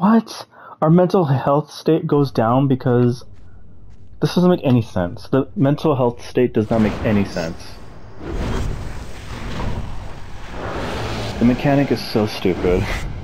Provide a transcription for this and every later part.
What? Our mental health state goes down because this doesn't make any sense. The mental health state does not make any sense. The mechanic is so stupid.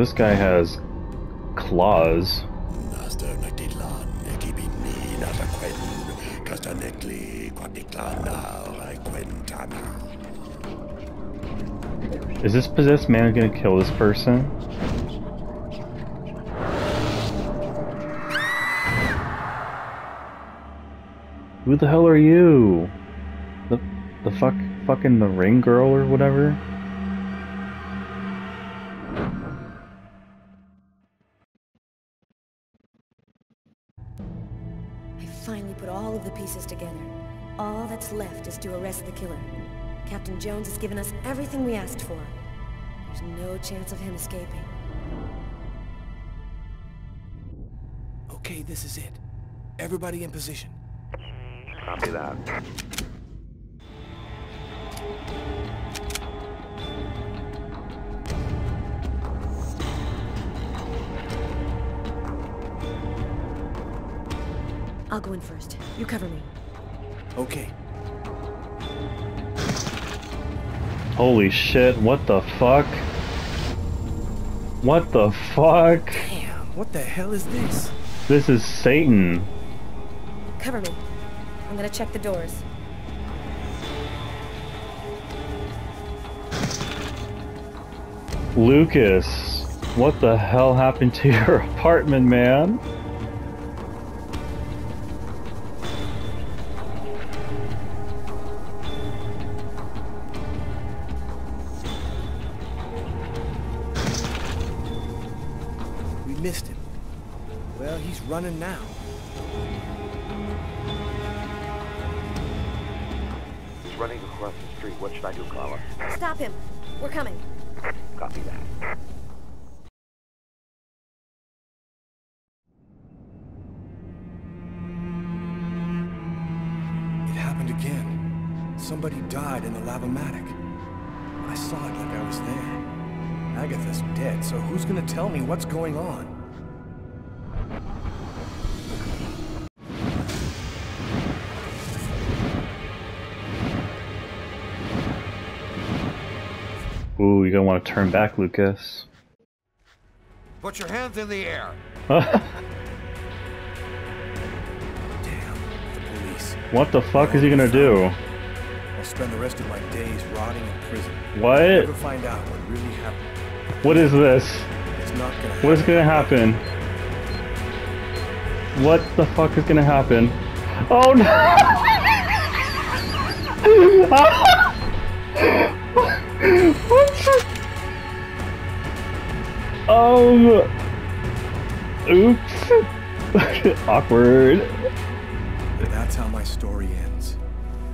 this guy has claws. Naster nagdidlan, ekibini natakwen, kastanekli, kwatiklana, raikwentana. Is this possessed man gonna kill this person? Who the hell are you? The the fuck fucking the ring girl or whatever? That's left is to arrest the killer. Captain Jones has given us everything we asked for. There's no chance of him escaping. Okay, this is it. Everybody in position. Copy that. I'll go in first. You cover me. Okay. Holy shit, what the fuck? What the fuck? Damn, what the hell is this? This is Satan. Cover me. I'm gonna check the doors. Lucas, what the hell happened to your apartment, man? Missed him. Well, he's running now. He's running across the street. What should I do, Carla? Stop him. We're coming. Copy that. It happened again. Somebody died in the lavomatic. I saw it like I was there. Agatha's dead, so who's gonna tell me what's going on? Want to turn back, Lucas. Put your hands in the air. Damn, the police. what the fuck is he gonna do? I'll spend the rest of my days rotting in prison. What? Never find out what really happened. What is this? It's not gonna happen. What is gonna happen? What the fuck is gonna happen? Oh no! the? Um. Oops. Awkward. That's how my story ends.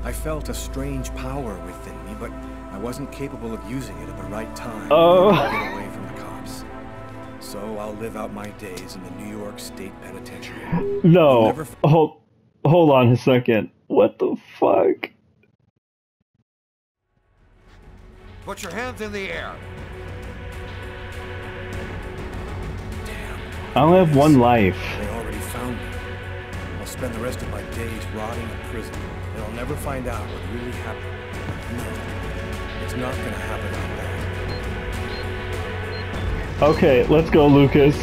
I felt a strange power within me, but I wasn't capable of using it at the right time. Oh. to Get away from the cops. So I'll live out my days in the New York State Penitentiary. No. Never Hold. Hold on a second. What the fuck? Put your hands in the air. I only have one life. they already found me. I'll spend the rest of my days rotting in prison, and I'll never find out what really happened. No, it's not gonna happen like that. Okay, let's go, Lucas.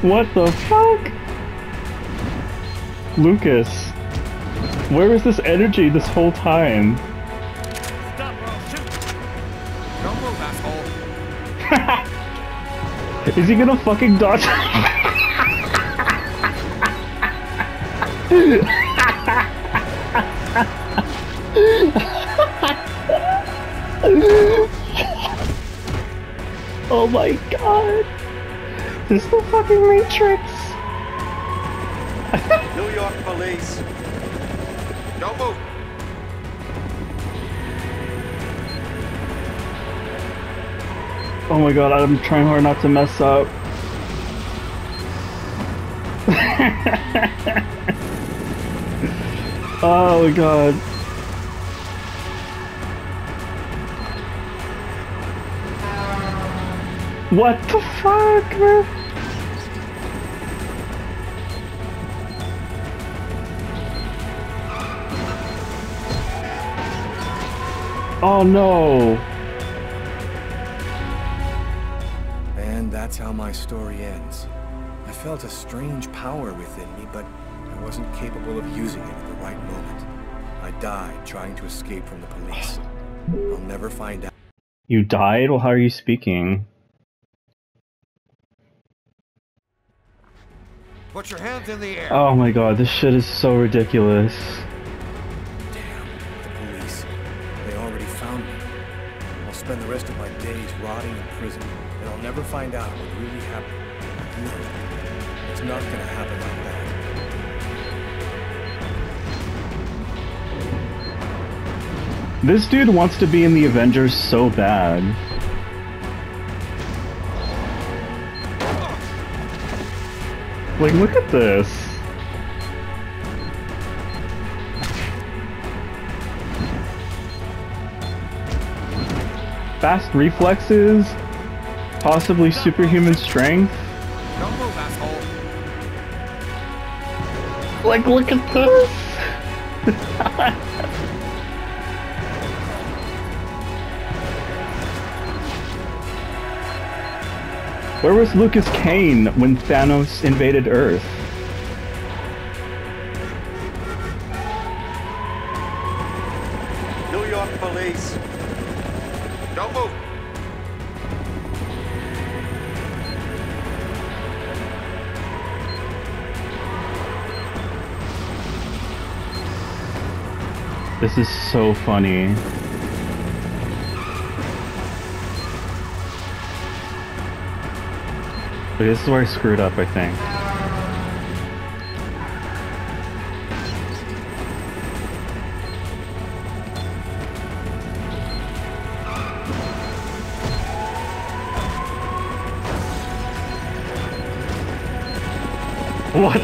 what the fuck? Lucas, where was this energy this whole time? Stop. Don't move, asshole. Is he gonna fucking dodge? oh my god. This is the fucking Matrix. Police. Don't move. Oh my god, I'm trying hard not to mess up. oh my god. What the fuck, man? Oh no. And that's how my story ends. I felt a strange power within me, but I wasn't capable of using it at the right moment. I died trying to escape from the police. I'll never find out. You died? Well, how are you speaking? Put your hands in the air. Oh my god, this shit is so ridiculous. Spend the rest of my days rotting in prison, and I'll never find out what really happened. No, it's not gonna happen like that. This dude wants to be in the Avengers so bad. Like, look at this. Fast reflexes, possibly superhuman strength. Move. Like, look at this. Where was Lucas Kane when Thanos invaded Earth? New York police. Don't move. This is so funny. Okay, this is where I screwed up, I think.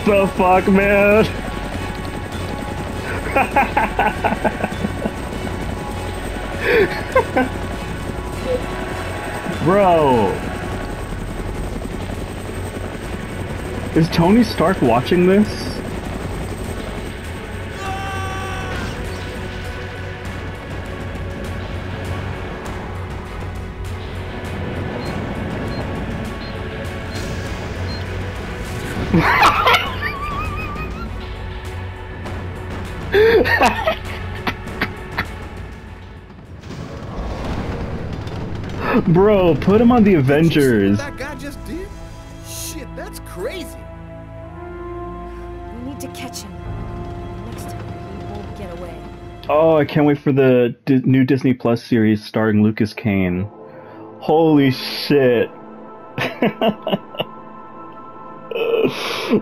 The fuck, man? Bro. Is Tony Stark watching this? Bro, put him on the Avengers. That guy just did? Shit, that's crazy. We need to catch him. Next time, he won't get away. Oh, I can't wait for the D- new Disney Plus series starring Lucas Kane. Holy shit.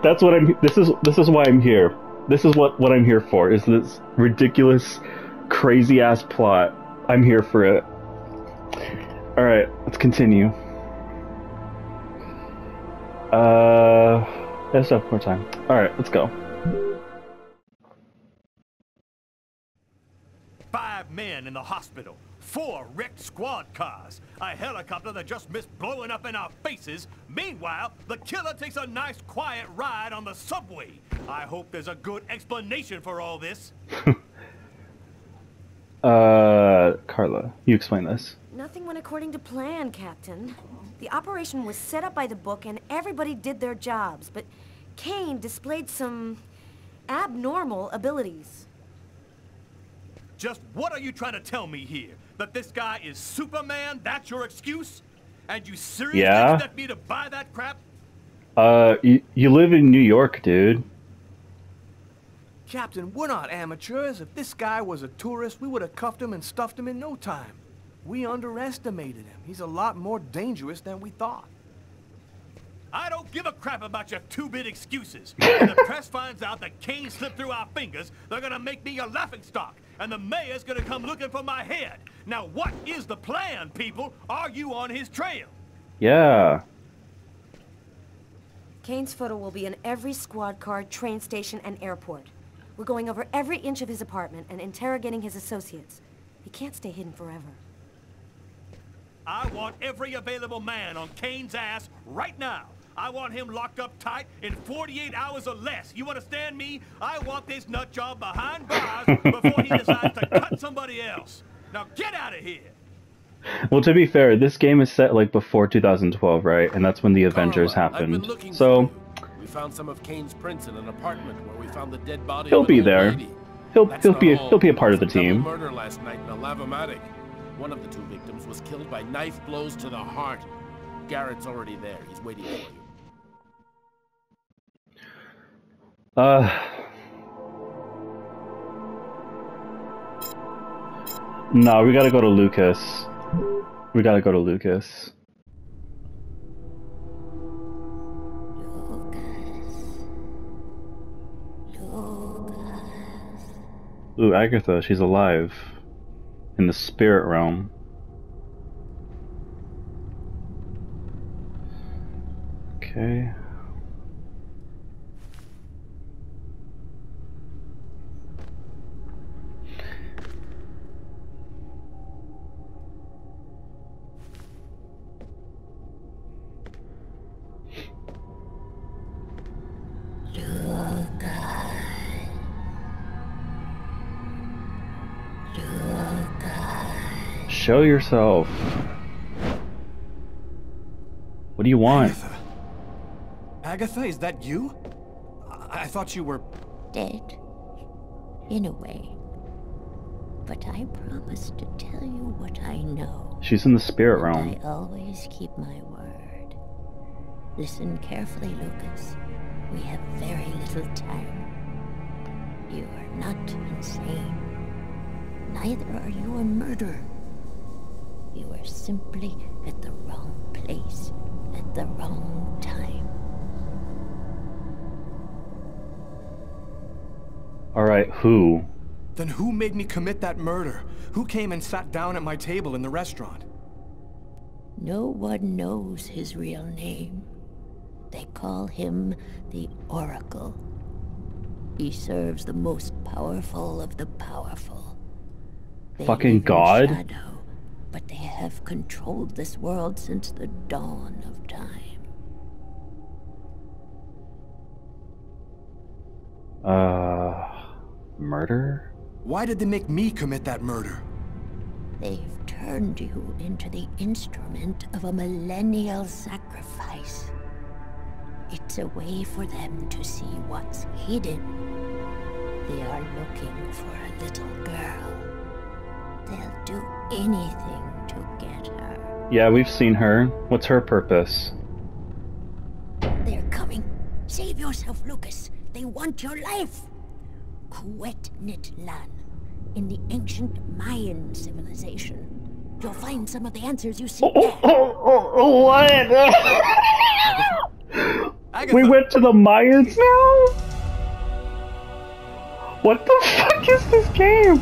That's what I'm this is this is why I'm here. This is what what I'm here for. Is this ridiculous crazy ass plot. I'm here for it. All right, let's continue. Uh, let's have more time. All right, let's go. Five men in the hospital. Four wrecked squad cars. A helicopter that just missed blowing up in our faces. Meanwhile, the killer takes a nice quiet ride on the subway. I hope there's a good explanation for all this. Uh, Carla, you explain this. Nothing went according to plan, Captain. The operation was set up by the book and everybody did their jobs, but Kane displayed some abnormal abilities. Just what are you trying to tell me here? That this guy is Superman? That's your excuse? And you seriously Yeah. expect me to buy that crap? Uh, you, you live in New York, dude. Captain, we're not amateurs. If this guy was a tourist, we would have cuffed him and stuffed him in no time. We underestimated him. He's a lot more dangerous than we thought. I don't give a crap about your two-bit excuses. When the press finds out that Kane slipped through our fingers, they're gonna make me a laughingstock, and the mayor's gonna come looking for my head. Now, what is the plan, people? Are you on his trail? Yeah. Kane's photo will be in every squad car, train station, and airport. We're going over every inch of his apartment and interrogating his associates. He can't stay hidden forever. I want every available man on Kane's ass right now. I want him locked up tight in 48 hours or less. You understand me? I want this nut job behind bars before he decides to cut somebody else. Now get out of here. Well, to be fair, this game is set like before 2012, right? And that's when the Avengers Carla, I've been happened. looking So for you. We found some of Kane's prints in an apartment where we found the dead body He'll of be there. lady. he'll That's he'll be all. he'll be a part of the There was a team. murder last night in a lavomatic. One of the two victims was killed by knife blows to the heart. Garrett's already there. He's waiting for you. Uh. No, we gotta go to Lucas. We gotta go to Lucas. Ooh, Agatha, she's alive. In the spirit realm. Okay. Show yourself. What do you want? Agatha. Agatha, is that you? I, I thought you were... Dead. In a way. But I promise to tell you what I know. She's in the spirit realm. I always keep my word. Listen carefully, Lucas. We have very little time. You are not insane. Neither are you a murderer. You are simply at the wrong place at the wrong time. Alright, who? Then who made me commit that murder? Who came and sat down at my table in the restaurant? No one knows his real name. They call him the Oracle. He serves the most powerful of the powerful. They Fucking God? Shadow, but they have controlled this world since the dawn of time. Uh. Murder? Why did they make me commit that murder? They've turned you into the instrument of a millennial sacrifice. It's a way for them to see what's hidden. They are looking for a little girl. They'll do anything to get her. Yeah, we've seen her. What's her purpose? They're coming. Save yourself, Lucas. They want your life. Kuwait Nitlan, in the ancient Mayan civilization. You'll find some of the answers you seek there. oh, what? Agatha! we went to the Mayans now? What the fuck is this game?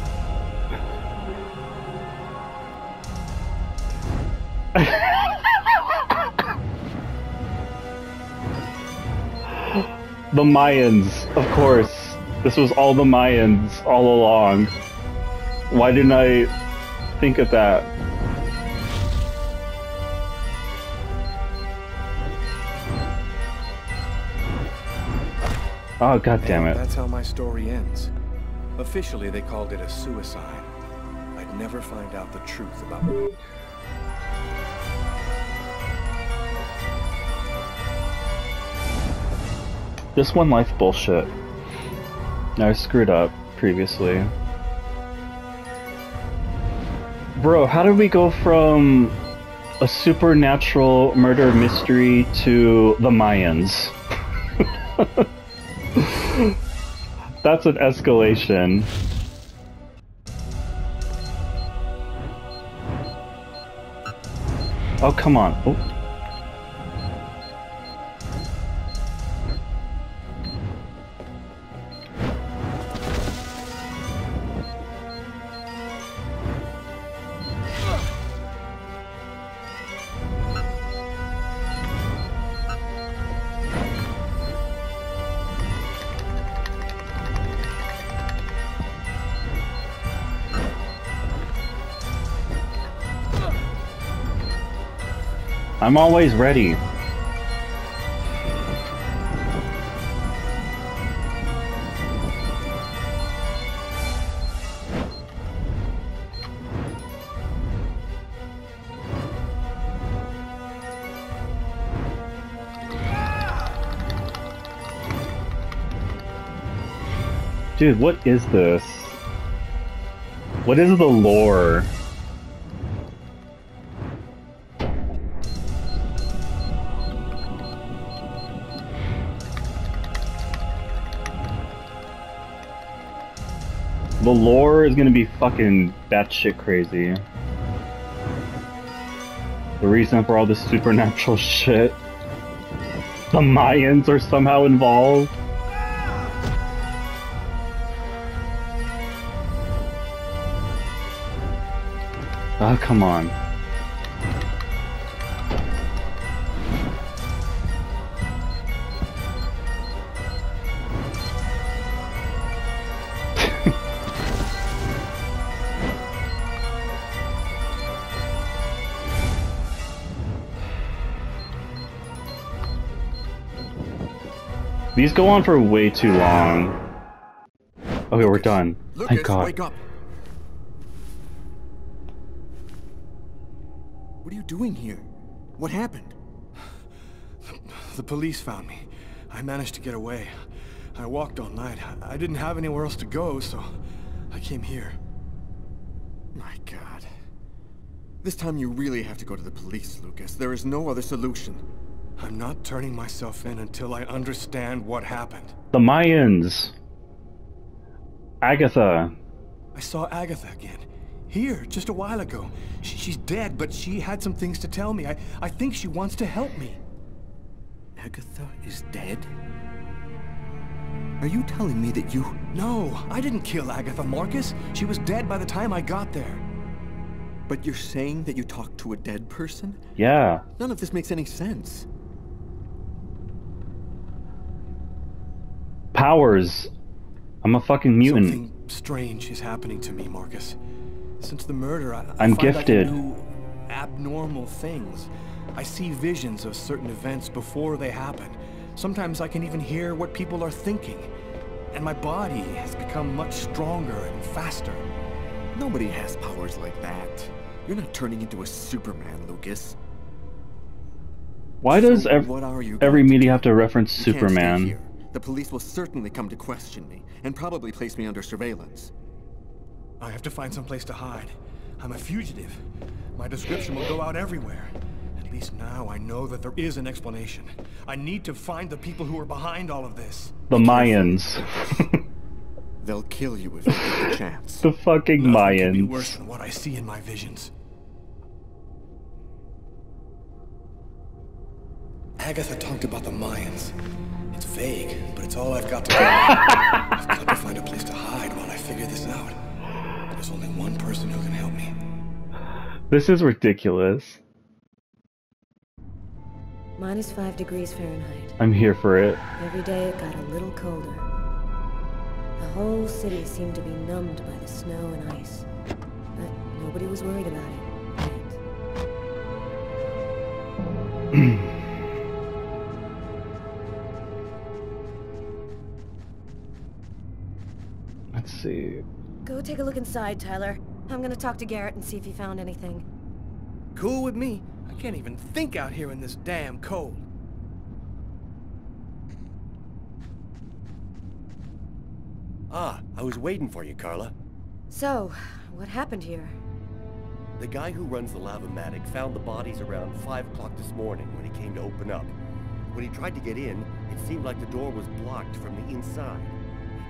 the Mayans, of course. This was all the Mayans all along. Why didn't I think of that? Oh god damn it. That's how my story ends. Officially, they called it a suicide. I'd never find out the truth about This one life bullshit. I screwed up previously. Bro, how did we go from a supernatural murder mystery to the Mayans? That's an escalation. Oh, come on. Oh. I'm always ready. Dude, what is this? What is the lore? The lore is gonna be fucking batshit crazy. The reason for all this supernatural shit. The Mayans are somehow involved. Oh, come on. These go on for way too long. Okay, we're done. Lucas, Thank God. wake up. What are you doing here? What happened? The police found me. I managed to get away. I walked all night. I didn't have anywhere else to go, so I came here. My god. This time you really have to go to the police, Lucas. There is no other solution. I'm not turning myself in until I understand what happened. The Mayans. Agatha. I saw Agatha again. Here, just a while ago. She, she's dead, but she had some things to tell me. I, I think she wants to help me. Agatha is dead? Are you telling me that you... No, I didn't kill Agatha, Marcus. She was dead by the time I got there. But you're saying that you talked to a dead person? Yeah. None of this makes any sense. Powers. I'm a fucking mutant. Something strange is happening to me, Marcus. Since the murder, I, find gifted. I do abnormal things. I see visions of certain events before they happen. Sometimes I can even hear what people are thinking. And my body has become much stronger and faster. Nobody has powers like that. You're not turning into a Superman, Lucas. Why does So ev- what are you every media have to reference You Superman? Here. The police will certainly come to question me, and probably place me under surveillance. I have to find some place to hide. I'm a fugitive. My description will go out everywhere. At least now I know that there is an explanation. I need to find the people who are behind all of this. The Mayans. They'll kill you if you get the chance. the fucking Nothing can be worse Mayans. than what I see in my visions. Agatha talked about the Mayans. It's vague, but it's all I've got to go. I've got to find a place to hide while I figure this out. There's only one person who can help me. This is ridiculous. Minus five degrees Fahrenheit. I'm here for it. Every day it got a little colder. The whole city seemed to be numbed by the snow and ice. But nobody was worried about it. see. Go take a look inside, Tyler. I'm gonna talk to Garrett and see if he found anything. Cool with me. I can't even think out here in this damn cold. Ah, I was waiting for you, Carla. So, what happened here? The guy who runs the Lavomatic found the bodies around 5 o'clock this morning when he came to open up. When he tried to get in, it seemed like the door was blocked from the inside.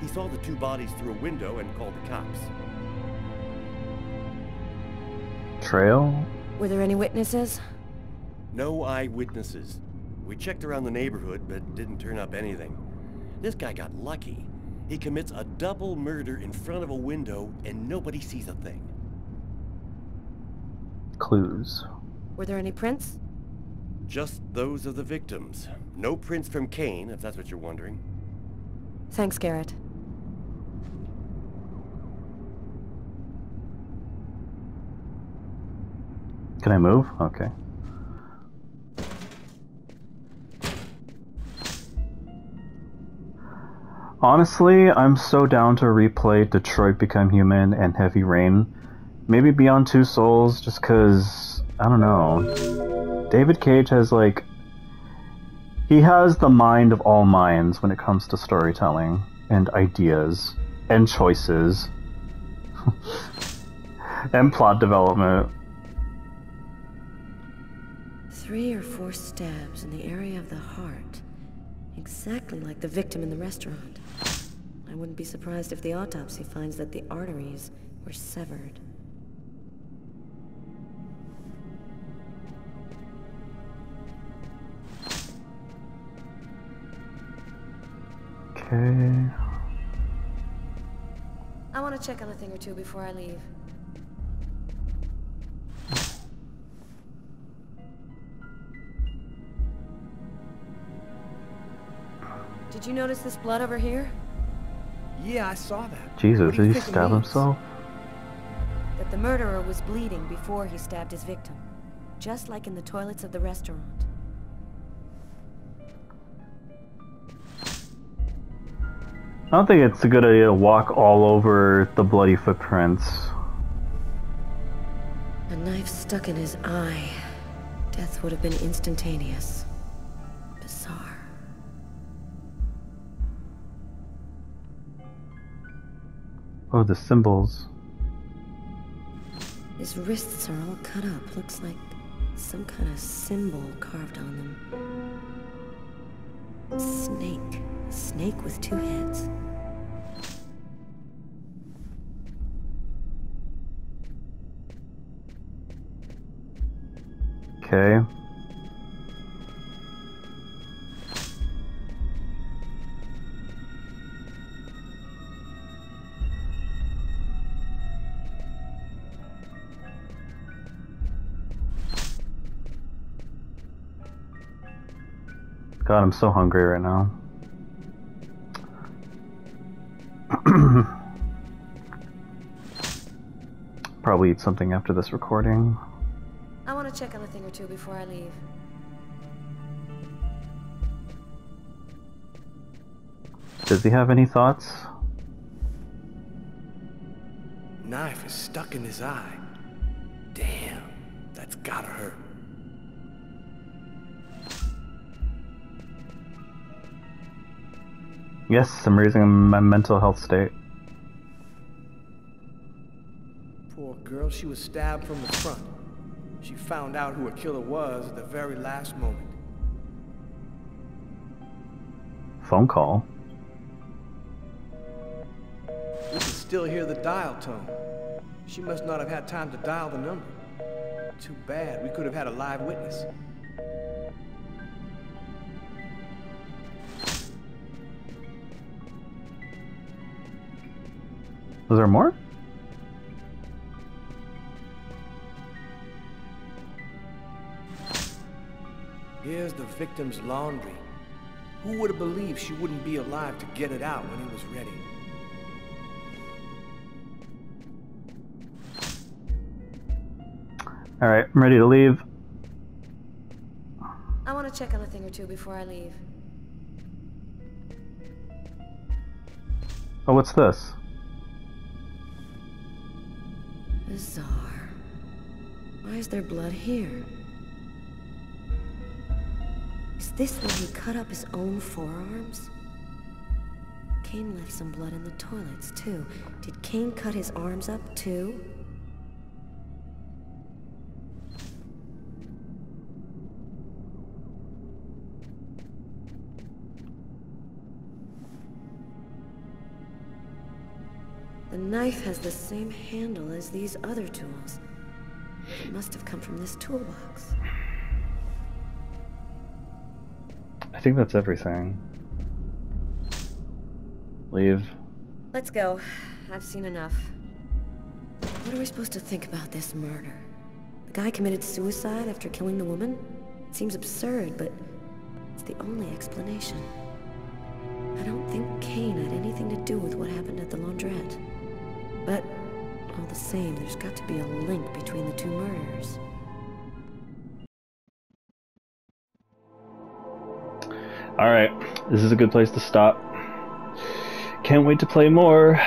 He He saw the two bodies through a window and called the cops. Trail? Were there any witnesses? No eyewitnesses. We checked around the neighborhood, but didn't turn up anything. This guy got lucky. He commits a double murder in front of a window, and nobody sees a thing. Clues. Were there any prints? Just those of the victims. No prints from Kane, if that's what you're wondering. Thanks, Garrett. Can I move? Okay. Honestly, I'm so down to replay Detroit Become Human and Heavy Rain. Maybe Beyond Two Souls, just cause, I don't know. David Cage has, like, he has the mind of all minds when it comes to storytelling, and ideas, and choices, and plot development. Three or four stabs in the area of the heart. Exactly like the victim in the restaurant. I wouldn't be surprised if the autopsy finds that the arteries were severed. Okay. I want to check on a thing or two before I leave. Did you notice this blood over here? Yeah, I saw that. Jesus, What do you did he stab means? himself? That the murderer was bleeding before he stabbed his victim. Just like in the toilets of the restaurant. I don't think it's a good idea to walk all over the bloody footprints. A knife stuck in his eye. Death would have been instantaneous. Oh, the symbols. His wrists are all cut up. Looks like some kind of symbol carved on them. Snake. A snake with two heads. Okay. God, I'm so hungry right now. Probably eat something after this recording. I want to check on a thing or two before I leave. Does he have any thoughts? Knife is stuck in his eye. Damn, that's gotta hurt. Yes, I'm raising my mental health state. Poor girl, she was stabbed from the front. She found out who her killer was at the very last moment. Phone call. We can still hear the dial tone. She must not have had time to dial the number. Too bad. We could have had a live witness. Was there more? Here's the victim's laundry. Who would have believed she wouldn't be alive to get it out when it was ready? Alright, I'm ready to leave. I want to check on a thing or two before I leave. Oh, what's this? Bizarre. Why is there blood here? Is this where he cut up his own forearms? Kane left some blood in the toilets, too. Did Kane cut his arms up, too? The knife has the same handle as these other tools. It must have come from this toolbox. I think that's everything. Leave. Let's go. I've seen enough. What are we supposed to think about this murder? The guy committed suicide after killing the woman? It seems absurd, but it's the only explanation. I don't think Kane had anything to do with what happened at the laundrette. But, all the same, there's got to be a link between the two murders. Alright, this is a good place to stop. Can't wait to play more.